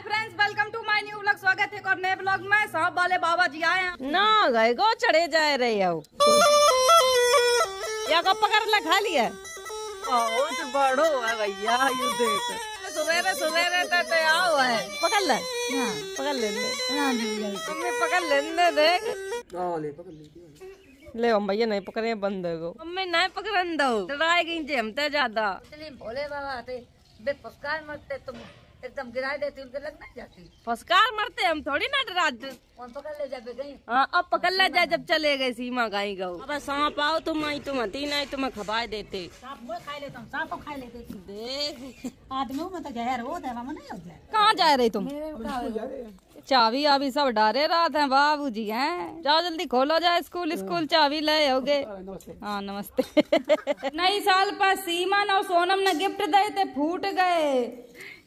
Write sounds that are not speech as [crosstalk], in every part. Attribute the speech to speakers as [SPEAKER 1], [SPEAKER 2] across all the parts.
[SPEAKER 1] Hi friends welcome to my new vlog स्वागत है और नए ब्लॉग में सांप वाले बाबा जी आए हैं
[SPEAKER 2] ना गए गो चढ़े जा रहे हो। या कब पकड़ ला खा लिया
[SPEAKER 1] बहुत बड़ो है भैया ये देख। सुबह सवेरे सवेरे तक आओ है।
[SPEAKER 2] पकड़ ले। पकड़ ले ले।
[SPEAKER 1] तुमने पकड़ लेने देख।
[SPEAKER 2] ले पकड़ ले। हम भैया नहीं पकड़े बंद को
[SPEAKER 1] मम्मी नहीं पकड़न दो। डराए गई थी हमते ज़्यादा।
[SPEAKER 3] इसलिए भोले बाबा थे बे मरते तुम। एकदम गिरा देती उनके लग नहीं जाती।
[SPEAKER 1] फसकार मरते हम थोड़ी ना डराते।
[SPEAKER 3] कौन पकड़ ले जाबे गई।
[SPEAKER 1] हाँ अब पकड़ ले जाए जब चले गए सीमा गाई गौ
[SPEAKER 2] अब सांप आओ तुम आई तुम हती नहीं तुम्हें खबाए देते।
[SPEAKER 3] सांप मैं खा लेता हूँ सांप खा लेते थे
[SPEAKER 2] देख।
[SPEAKER 3] आदमियों में तो जहर हो देवा में नहीं हो जाए।
[SPEAKER 1] कहाँ जा रही तुम? चाबी आबी सब डारे रात है बाबू जी हैं। जाओ जल्दी खोलो जाए स्कूल स्कूल चाबी ले होगे हाँ नमस्ते। [laughs] नई साल पर सीमा और सोनम ने गिफ्ट दे थे फूट गए।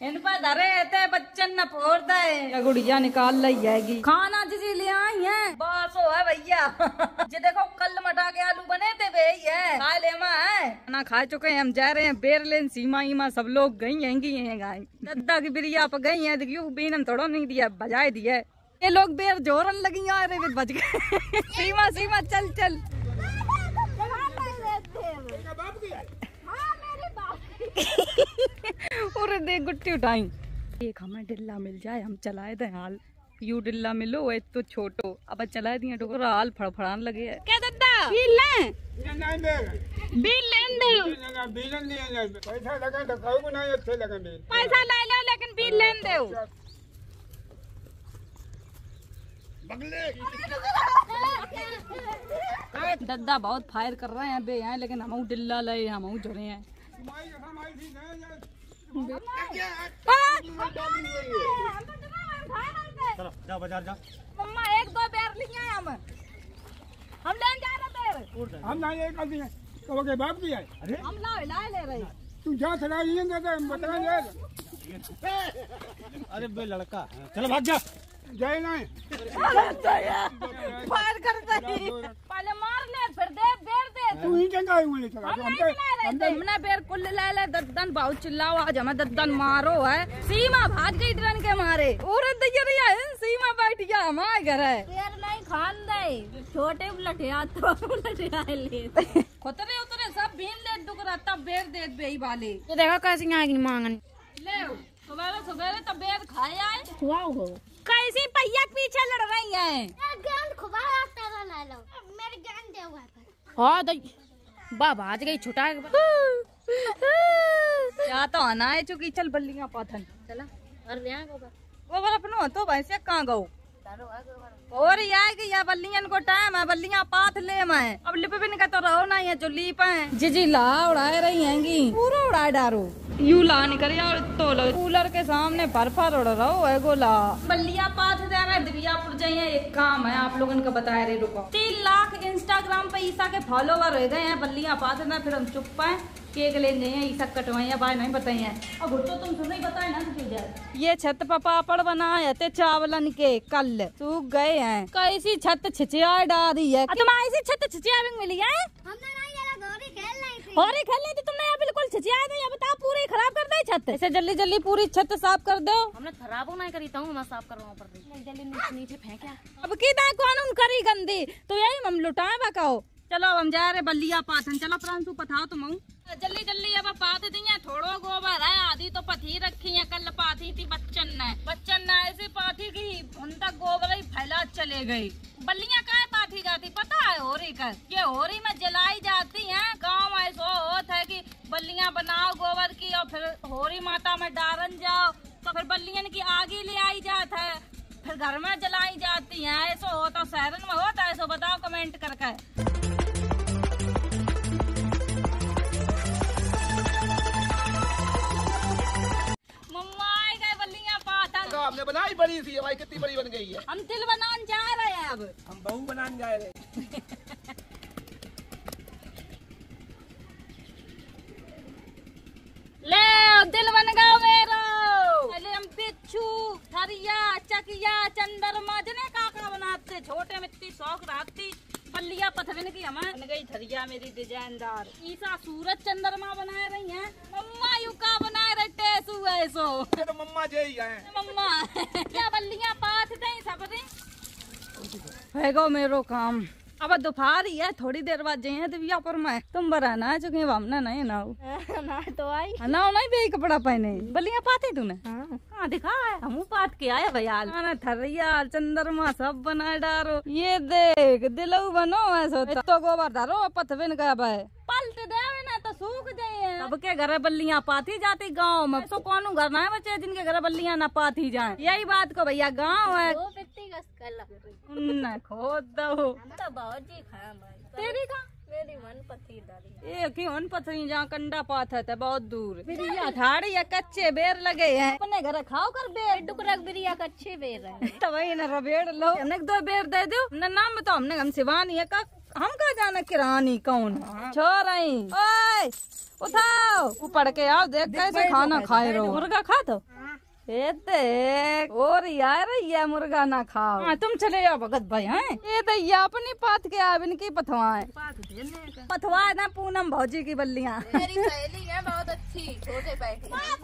[SPEAKER 1] इन पर धरे बच्चन न फोड़ दे गुड़िया निकाल ली जाएगी खाना जिसे ले आई है बस हो है भैया। [laughs] जे देखो कल मटा के आलू बने थे है खा ले है। खाना खा चुके हैं हम जा रहे हैं बेर लेन सीमा ईमा सब लोग गई हैंगी हैं गाय। दद्दा की बिरिया पर गई है देखियो बीनन थोड़ा नहीं दिया बजाए दिया ये लोग बेर जोरन लगी आ रहे बच गए। [laughs] सीमा सीमा चल चल। और देख गुट्टी उठाई। एक हमें डिल्ला मिल जाए हम चलाए दे हाल। यू डिल्ला मिलो वो तो छोटो। अब चलाए दिए टोकरा हाल फड़फड़ान लगे है। क्या दद्दा बिल ले। बिल लेन दे।
[SPEAKER 4] पैसा लगा तो कहू नहीं अच्छे लगे बिल
[SPEAKER 1] पैसा ले लो लेकिन बिल लेन दे दद्दा बहुत फायर कर रहे हैं बे हैं लेकिन हम डिल्ला ले हम जुड़े हैं।
[SPEAKER 4] नहीं
[SPEAKER 5] चलो जाओ बाज़ार जाओ।
[SPEAKER 1] मम्मा एक दो बेर लिए हम। हम लेन जा रहे बेर
[SPEAKER 4] हम नहीं ये कर दिए कहो के बाप की है।
[SPEAKER 1] हम लाए लाए ले रहे।
[SPEAKER 4] तू जा चला ये दे दे बता दे
[SPEAKER 5] अरे बे लड़का। चलो भाग जा।
[SPEAKER 4] जय नहीं
[SPEAKER 1] फायर करते ही पहले मार ले फिर दे।
[SPEAKER 4] तू ही ले चला। तो
[SPEAKER 1] हमने कुल ले ले दद्दन बहुत चिल्लाओ आज हमें दद्दन मारो है। सीमा भाग गई ट्रेन के मारे और दैया सीमा बैठ गया हमारे घर है।
[SPEAKER 3] पेड़ नहीं खान दे। छोटे लठिया तो लठिया ले।
[SPEAKER 1] खुतरे उतरे सब भीन ले डुकरा तब बेर दे बेई वाले
[SPEAKER 3] ये देखो कैसी आएगी मांगन।
[SPEAKER 1] ले सवेरे सवेरे तब बेर खाए आए।
[SPEAKER 3] वाओ हो।
[SPEAKER 1] कैसी पहिया के पीछे लड़ रही है।
[SPEAKER 3] हाँ आज गई छुटा
[SPEAKER 1] क्या तो आना है चुकी चल बल्लियाँ पाथन।
[SPEAKER 3] चला। और यहाँ को
[SPEAKER 1] वो बार अपनो तो भैंसे कहाँ गो और ये कि या बल्लियन को टाइम है बल्लियाँ पाथ ले मैं अब लिप बिन का तो रहो ना ये जो लीप है। जी जी ला उड़ाए रही हैंगी। पूरा उड़ाए डारो यू ला निकल और तो लो कूलर के सामने फर उड़ रहो है गोला। बल्लियाँ पाथ रहे दिव्यापुर जाइए एक काम है आप लोगों को बताया रे रुको। तीन लाख इंस्टाग्राम पे ईसा के फॉलोवर रह गए हैं बल्लियाँ पाथ ना फिर हम चुप पाए केक लेने हैं ईसा कटवाई है बाय नहीं बताई है। अब भुट्टो तुम सुन बताए ना क्यों ये छत पर पापड़ बनाए थे चावलन के कल। सूख गए हैं। कैसी छत छिचिया डाली है? तुम्हारी छत छिचिया मिली है? होरी खेल रही थी। तुमने यहाँ बिल्कुल छिचिया थे ये बताओ पूरी खराब कर दी छत। ऐसे जल्दी जल्दी पूरी छत साफ़ कर दो।
[SPEAKER 3] हमने खराब नहीं करी था मैं साफ़ कर रहा हूँ पर जल्दी नीचे फेंक
[SPEAKER 1] अब की कौन कानून करी गंदी तो यही हम लुटाए बकाओ चलो हम जा रहे बल्लिया पाथन चलो प्रांशु पथाओ तुम जल्दी जल्दी अब पाथ दी है थोड़ो गोबर है, आधी तो पथी रखी है, कल पाथी थी बच्चन ने। बच्चन ने ऐसी पाथी की तक गोबर ही फैला चले गई। बल्लियाँ कहाँ पाथी जाती, पता है होरी कर ये होरी में जलाई जाती हैं, गाँव में ऐसा होता है कि बल्लियाँ बनाओ गोबर की और फिर होरी माता में डारन जाओ तो फिर बल्लियन की आगे ले आई जाता है, फिर घर में जलाई जाती हैं, ऐसा होता शहरन में होता है, ऐसा बताओ कमेंट करके।
[SPEAKER 6] हमने बनाई बड़ी सी भाई कितनी बड़ी बन गई है।
[SPEAKER 1] हम दिल बनाने जा रहे हैं अब।
[SPEAKER 6] हम बहू बनाने जा रहे हैं।
[SPEAKER 1] ले दिल बन गया मेरो। पहले हम बिच्छू थरिया चकिया चंद्रमा जने काका बनाते छोटे में इतनी शौक रहती बल्लिया पथविन की हमें बन गई थरिया मेरी डिजाइनदार। ईसा सूरज चंद्रमा बनाए रही है। मम्मा यू का बनाए रहे टेसु ऐसो
[SPEAKER 6] तो मम्मा जे ही। है
[SPEAKER 1] मम्मा। [laughs] क्या बल्लियाँ पाथ दे सब दे। हैगो मेरो काम। अब दोपहर ही है थोड़ी देर बाद जाइए दिव्या पर मैं। तुम बरा ना चुके हमने नहीं ना
[SPEAKER 2] ना [laughs] तो आई।
[SPEAKER 1] ना नहीं बे कपड़ा पहने। बलिया पाते तूने? हाँ। दिखा। है हम पात के आए भैया ना थरिया चंद्रमा सब बनाए डारो। ये देख दिलऊ बनो ऐसो। तो गोबर डारो पथविन का भाई पलट देवे ना तो सूख जाए सबके घर बल्लियाँ पाती जाती गाँव में। तो कौन घर ना है बच्चे जिनके घर बल्लियाँ ना पाती जाए। यही बात को भैया गाँव है। न खोद। दो
[SPEAKER 2] तो बहुत जी खाया भाई
[SPEAKER 1] तेरी का
[SPEAKER 2] मेरी मन
[SPEAKER 1] ये पथरी जहाँ कंडा पाथ है बहुत दूर। बिरिया थाड़ी या कच्चे बेर लगे हैं। अपने घर खाओ कर बेर।
[SPEAKER 2] टुकड़ा बिरिया का अच्छे बेर है। [laughs]
[SPEAKER 1] तो वही ना रबेड़ लो। हमने दो बेर दे दो। ना नाम बताओ हमने हम शिवानी है का हम कहा जाना किरानी कौन? छोर आई ओए उठाओ। ऊपर के आओ देख कैसे खाना खाए रहो। मुर्गा खा दो। और यार ये मुर्गा ना खाओ। हाँ, तुम चले जाओ भगत भाई हैं? ये दैया अपनी पात के आब इनकी पथवाए पथवा है ना पूनम भौजी की बल्लियाँ।
[SPEAKER 2] मेरी सहेली है बहुत अच्छी छोटे बैठी
[SPEAKER 6] है पास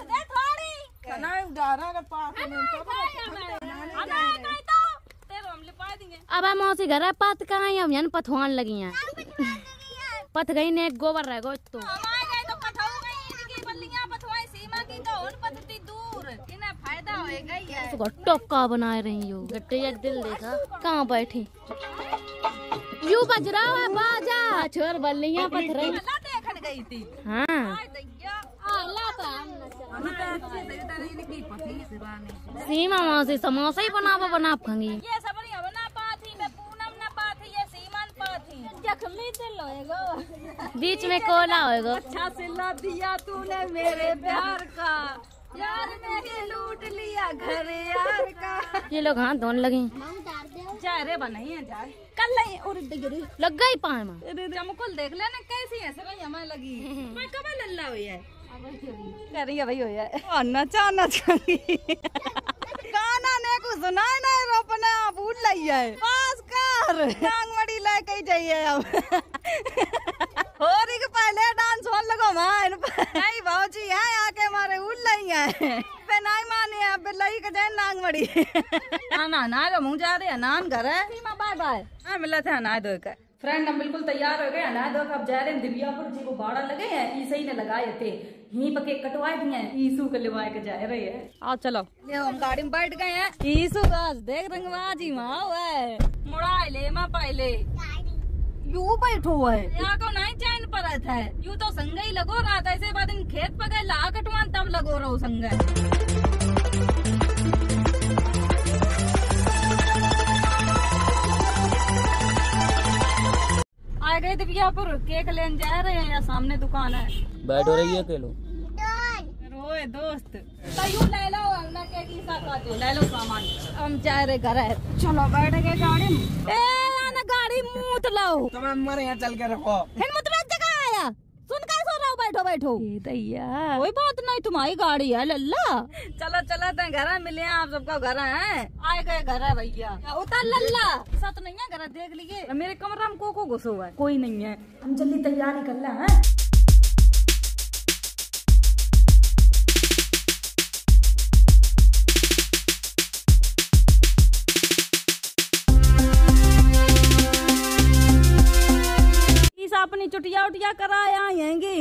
[SPEAKER 7] अब हम मौसी घर पत कहाँ हम यहाँ पथवान लगी हैं। पथ गई ने गोबर रह गो तो
[SPEAKER 1] हमारे गए तो पथाऊ गई इनकी बल्लियाँ पथवाई सीमा की तो उन पथती दूर इन्हें फ़ायदा होएगा ही है
[SPEAKER 7] तो टोका बनाए रही हो? गट्टे एक दिल देखा। कहाँ बैठी? यू बज रहा है बाजा। छोर बल्लियाँ पथ रही
[SPEAKER 1] अल्लाह गई थी।
[SPEAKER 7] हाँ।
[SPEAKER 1] हाय दैया।
[SPEAKER 7] सीमा मौसी समोसा ही बनावा बना फंगी
[SPEAKER 1] ये सबरी हम ना पाथी मैं पूनम ना पाथी ये सीमन पाथी जख्मी दिल होएगा।
[SPEAKER 7] बीच में कोला होएगा।
[SPEAKER 1] अच्छा सिला दिया तूने मेरे प्यार का। यार ने लूट लिया घर यार का।
[SPEAKER 7] ये लोग हाथ धोने लगे
[SPEAKER 1] रे बनाई है चाय कल नहीं और
[SPEAKER 7] लग गई पाए में
[SPEAKER 1] चमकुल देख लेना कैसी है सर हमें लगी। मैं कब लल्ला हुई है? कर रही है भाई हुई है। नचा नचाई गाना ने को सुनाए ना रोपना भूल लई है। पास कर टांग मड़ी लेके ही जाइए अब। होरी के पहले डांस लगो मान नहीं भौजी है आके मारे उड़ लई है। पे नहीं माने के नांग मड़ी ना ना ना मुँह जा रहे नान घर है। Bye bye. हाँ मिला था ना दो का। फ्रेंड हम बिल्कुल तैयार हो गए हैं ना दो अब जा रहे हैं दिव्यापुर जी को बाड़ा लगे हैं ईसा ही ने लगाए थे। यहीं पके कटवाए दिए हैं ईसु के लिवाए के जा रहे हैं। आओ चलो। ये हम गाड़ी में बैठ गए हैं। ईसु दास देख रंगबाजी माँ है मुड़ाए ले माँ पहले यू बैठो है। यहाँ को नहीं चैन पर है। यू तो संग ही लगो रहा था ऐसे बाद इन खेत पके ला कटवान तब लगो रहो संग। आ गए दिव्यापुर केक लेने जा रहे हैं या सामने दुकान है।
[SPEAKER 8] बैठो रही है अकेलो।
[SPEAKER 1] रोए दोस्त। तो यूँ ले लो हमने के की साथ ले लो सामान। हम जा रहे घर है। चलो बैठ गए गाड़ी में। गाड़ी मूत लो
[SPEAKER 6] तो मैं हमारे यहाँ चल के रखो।
[SPEAKER 1] फिर मतलब जगह आया? सुन कर सो रहा बैठो बैठो। ये दैया कोई बात नहीं तुम्हारी गाड़ी है लल्ला। चलो चलो ते घर मिले हैं आप सबका घर है? आए गए घर है भैया। उतर लल्ला? ऐसा तो नहीं है घर देख लीजिए। मेरे कमरा में को को घुसो हुआ है। कोई नहीं है। हम जल्दी तैयारी कर ले हैं?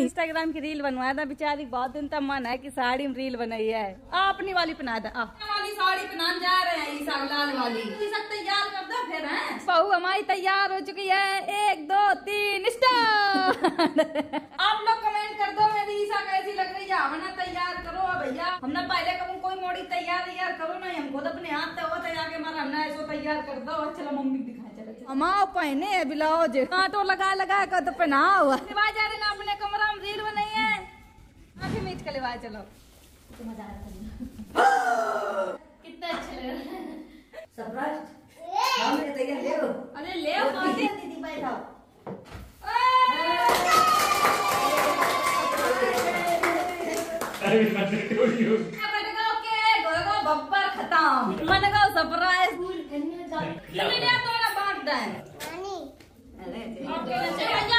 [SPEAKER 1] इंस्टाग्राम की रील बनवाया था बेचारी बहुत दिन तक मन है कि साड़ी में रील बनाई है। आ अपनी वाली पहना दे आ। वाली साड़ी पहनाने जा रहे हैं ईसा लाल वाली। ईसा तैयार कर दो फिर हैं। बहू हमारी तैयार हो चुकी है। एक दो तीन [laughs] आप लोग कमेंट कर दो मेरी ईसा कैसी लग रही है? हमने तैयार करो भैया। हमने पहले कभी कोई मोड़ी तैयार तैयार करो नहीं हम खुद अपने हाथ से वो तैयार के मारा हमने ऐसो तैयार कर दो। चलो मम्मी दिखाए चलो अमाओ पहने ब्लाउज। कांटो लगा लगा कर तो पहना हुआ लिवा जा रहे ना अपने कमरा में रील बनाई है आँखें मीच के लिवा चलो [gasps] कितना अच्छा लग रहा है। सरप्राइज़ अरे ले आओ दीदी बैठाओ बब्बर खत्म। मन का सरप्राइज़ तो ना बांट दें तो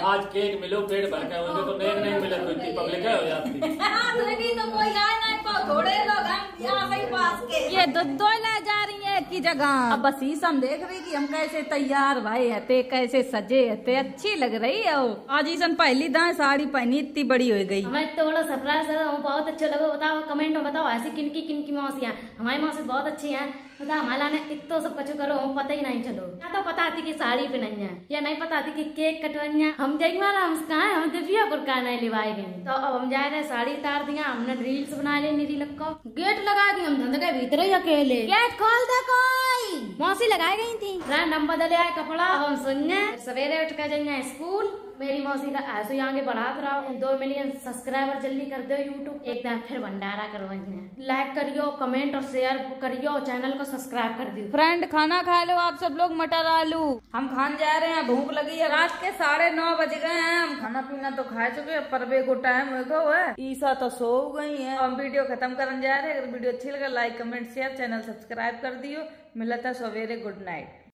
[SPEAKER 8] आज केक मिलो पेट भर के मुझे तो नेक नहीं मिले [laughs] तो इतनी पब्लिक है हो जाती
[SPEAKER 1] हाँ, लगी तो कोई आए ना को थोड़े लोग हम यहाँ वही पास के। ये दो दो ले जा रही है की जगह। अब बस इस हम देख रही कि हम कैसे तैयार भाई हते कैसे सजे हते अच्छी लग रही है वो। आज ईसन पहली दाएँ साड़ी पहनी इतनी बड़ी हो गई।
[SPEAKER 7] हमें तो बड़ा सरप्राइज़ है बहुत अच्छा लगा। बताओ कमेंट में बताओ ऐसी किन की किन की मौसियाँ हमारी मौसी बहुत अच्छी हैं। हमारा ने इतो सब कुछ करो, हम पता ही नहीं चलो। या तो पता थी कि साड़ी पहनाई या नहीं पता थी कि केक कटवाई है हम जाएँगे वाला हम कहा है? हम दिव्यापुर का नहीं लिवाए गए। तो अब हम जा रहे साड़ी उतार दिया, हमने रील्स बना ली नीली लग को। गेट लगा दी, हम धंधे के भीतर ही अकेले। गेट खोल दे कोई। मौसी लगाई गई थी। हम बदले आए कपड़ा हम सुनने सवेरे उठ कर जाइए स्कूल। मेरी मौसी का ऐसे ही आगे बढ़ा रहा दो मिलियन सब्सक्राइबर जल्दी कर दो यूट्यूब एक बार फिर भंडारा करवाइए लाइक करियो कमेंट और शेयर करियो चैनल को सब्सक्राइब कर दियो।
[SPEAKER 1] फ्रेंड खाना खा लो आप सब लोग मटर आलू। हम खान जा रहे हैं भूख लगी है। रात के साढ़े नौ बज गए हैं। हम खाना पीना तो खा चुके हैं परवे को टाइम हो है। ईसा तो सो गई है। हम वीडियो खत्म करने जा रहे हैं। अगर वीडियो अच्छी लगा like comment share channel subscribe कर दियो। मिलता है सवेरे गुड नाइट